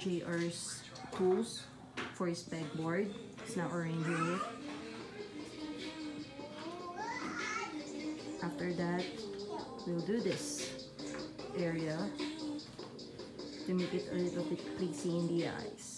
JR's tools for his pegboard. It's now arranging it. After that, we'll do this area to make it a little bit pleasing in the eyes.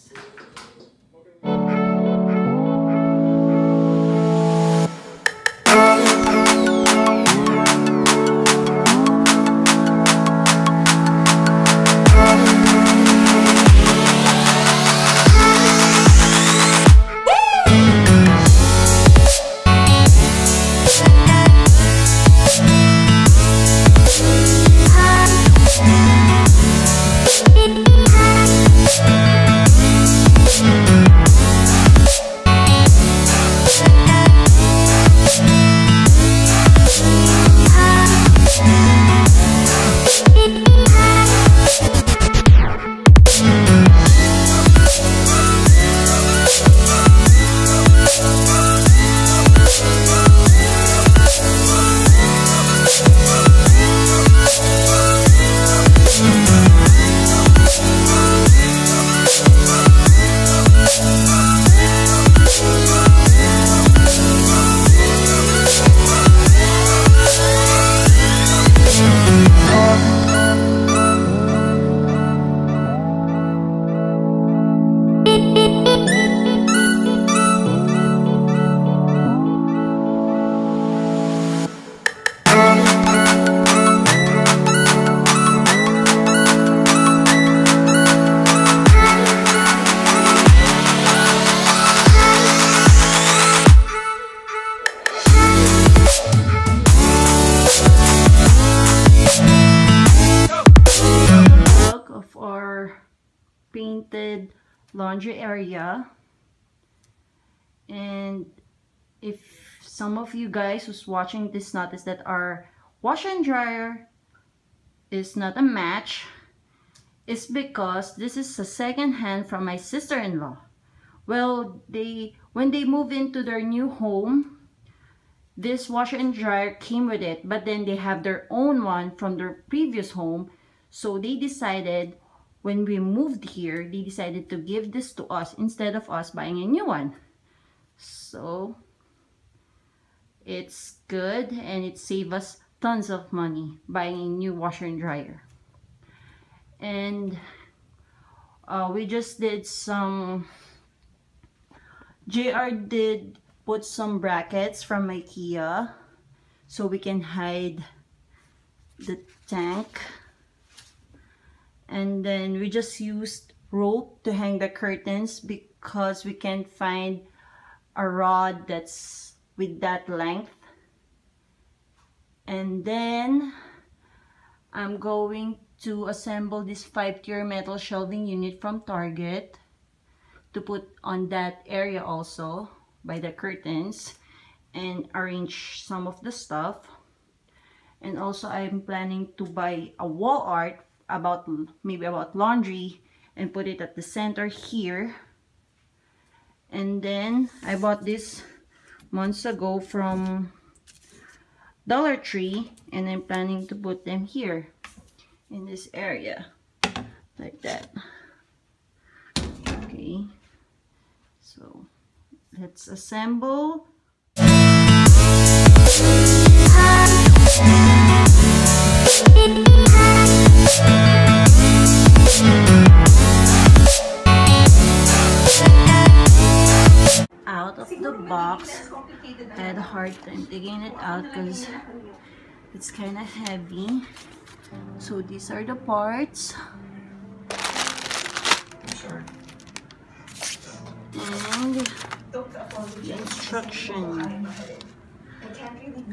Laundry area. And if some of you guys who's watching this notice that our washer and dryer is not a match is because this is a second hand from my sister-in-law. Well they when they move into their new home this washer and dryer came with it but then they have their own one from their previous home. So they decided when we moved here they decided to give this to us instead of us buying a new one. So it's good and it saved us tons of money buying a new washer and dryer. And uh, we just did some JR did put some brackets from IKEA so we can hide the tank and then we just used rope to hang the curtains because we can't find a rod that's with that length. And then I'm going to assemble this 5-tier metal shelving unit from Target to put on that area also by the curtains and arrange some of the stuff. And also I'm planning to buy a wall art about maybe about laundry and put it at the center here. And then I bought this months ago from Dollar Tree and I'm planning to put them here in this area like that. Okay. So let's assemble time taking it out because it's kind of heavy. So these are the parts. And the instruction.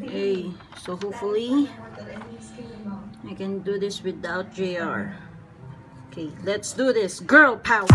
Okay so hopefully I can do this without JR okay let's do this. Girl power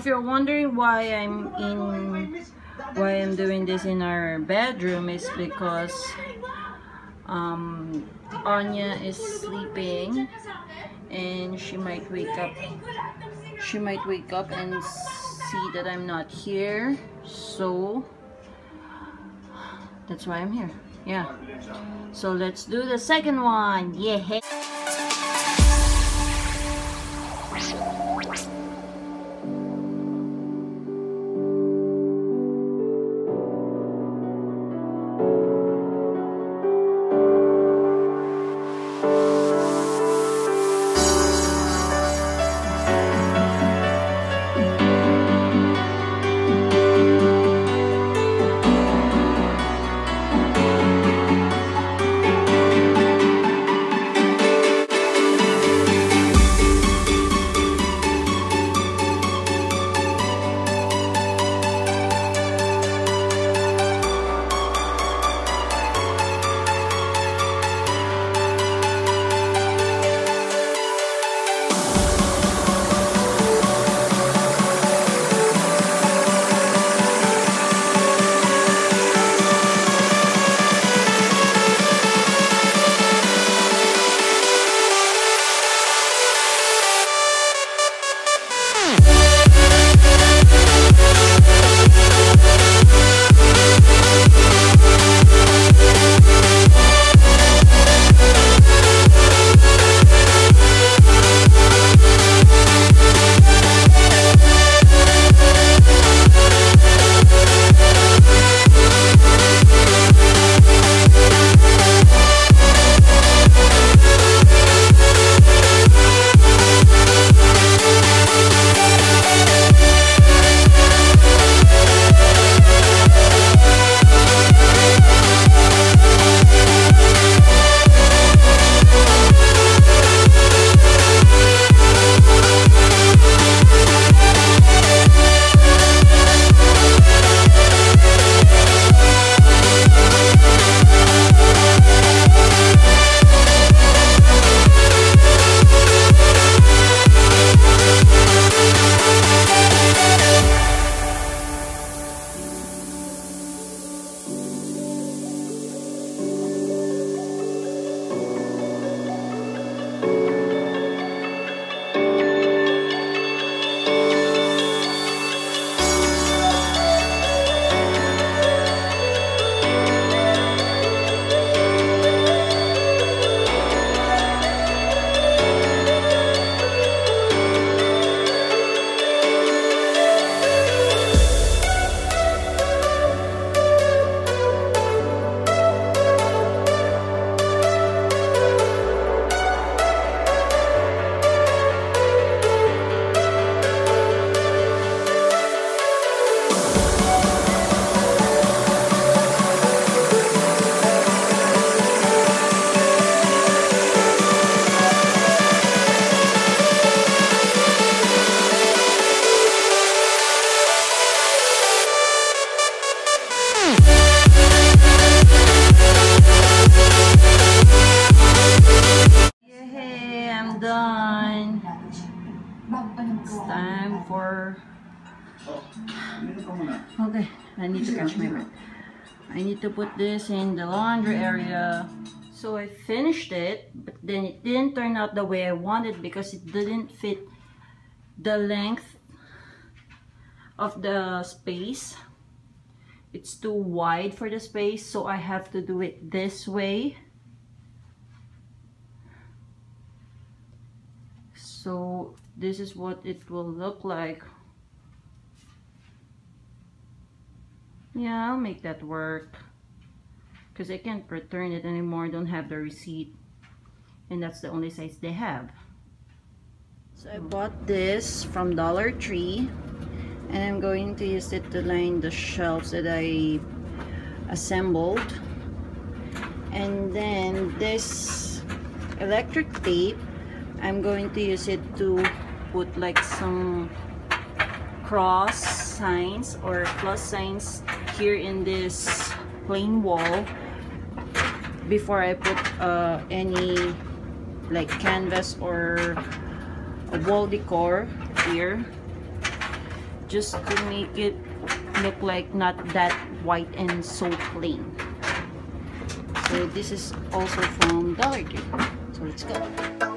if you're wondering why I'm in why I'm doing this in our bedroom is because um, Aunia is sleeping and she might wake up she might wake up and see that I'm not here. So that's why I'm here. Yeah. So let's do the second one. Yeah Okay, I need to catch my breath. I need to put this in the laundry area. So I finished it, but then it didn't turn out the way I wanted because it didn't fit the length of the space. It's too wide for the space, so I have to do it this way. So this is what it will look like Yeah, I'll make that work. Because I can't return it anymore. I don't have the receipt. And that's the only size they have. So I bought this from Dollar Tree. And I'm going to use it to line the shelves that I assembled. And then this electric tape, I'm going to use it to put like some cross signs or plus signs here in this plain wall before I put uh, any like canvas or wall decor here. Just to make it look like not that white and so plain. So this is also from Dollar Tree so let's go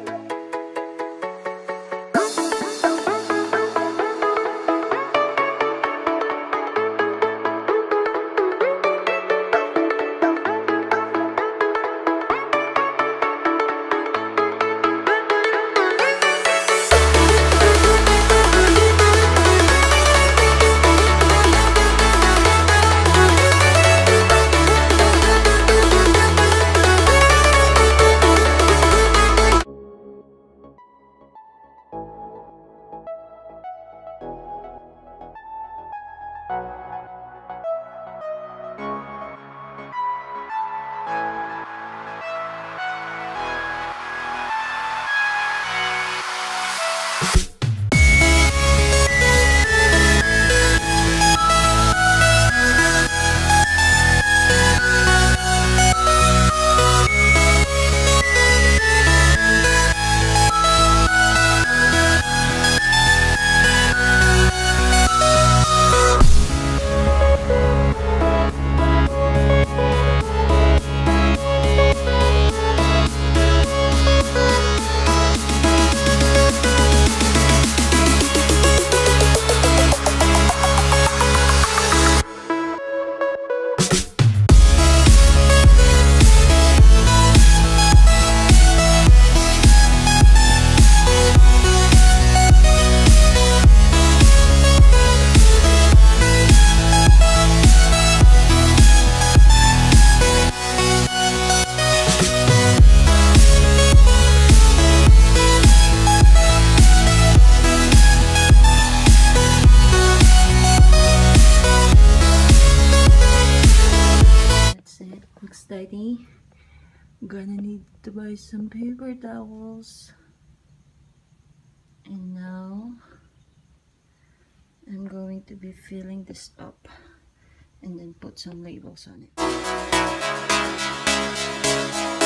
paper and now I'm going to be filling this up and then put some labels on it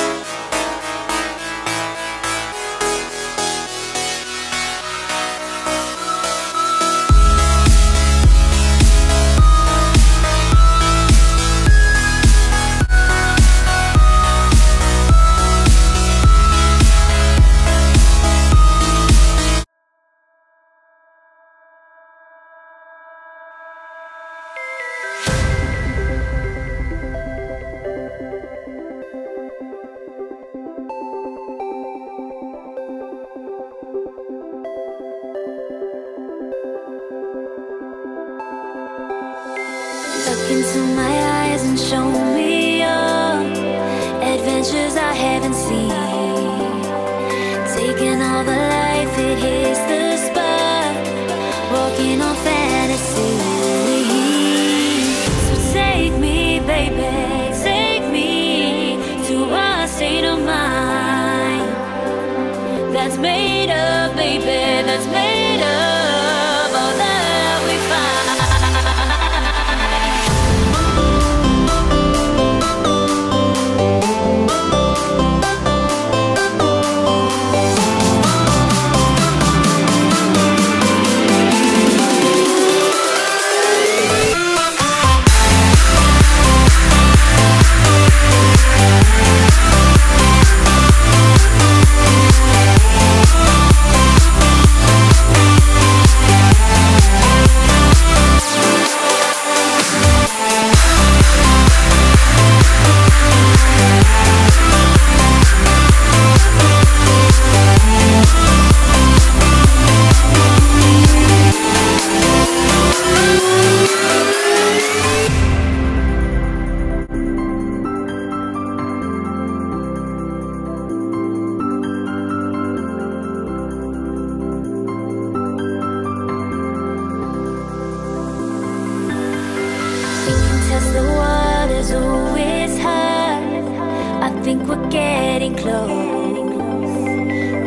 getting close.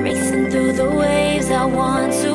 Racing through the waves, I want to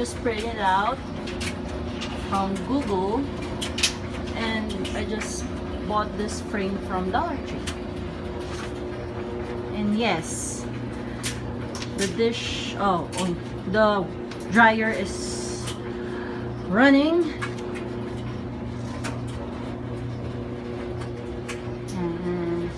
just printed out from Google and I just bought this frame from Dollar Tree. And yes the dish oh, oh the dryer is running. Mm-hmm.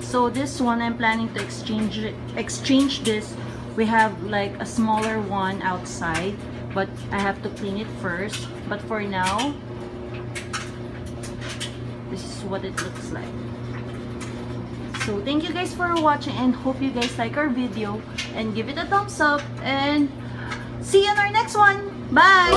So this one I'm planning to exchange exchange this we have like a smaller one outside but I have to clean it first. But for now this is what it looks like. So thank you guys for watching and hope you guys like our video and give it a thumbs up and see you in our next one. Bye!